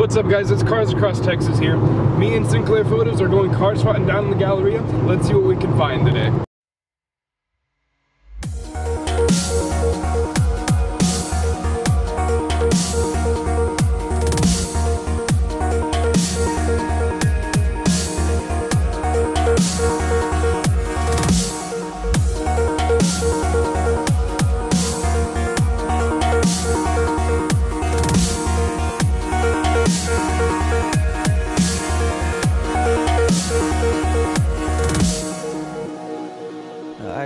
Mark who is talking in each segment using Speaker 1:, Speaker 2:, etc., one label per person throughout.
Speaker 1: What's up guys, it's Cars Across Texas here. Me and Sinclair Photos are going car spotting down in the Galleria. Let's see what we can find today.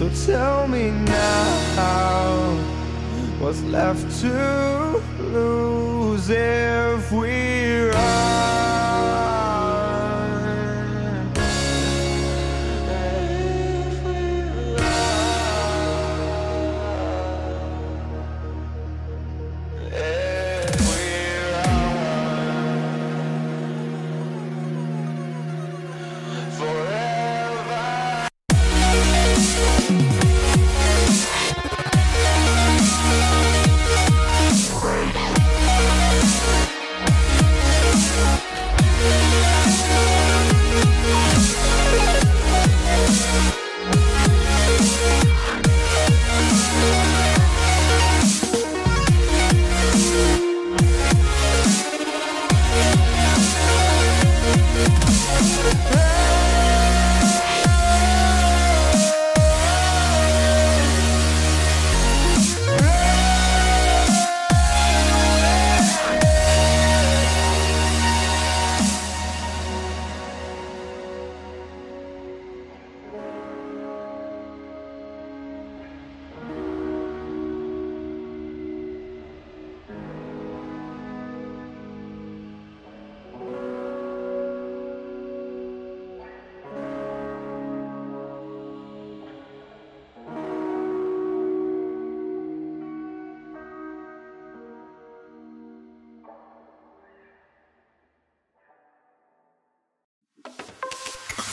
Speaker 2: So tell me now, what's left to lose if we run?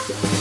Speaker 3: Thank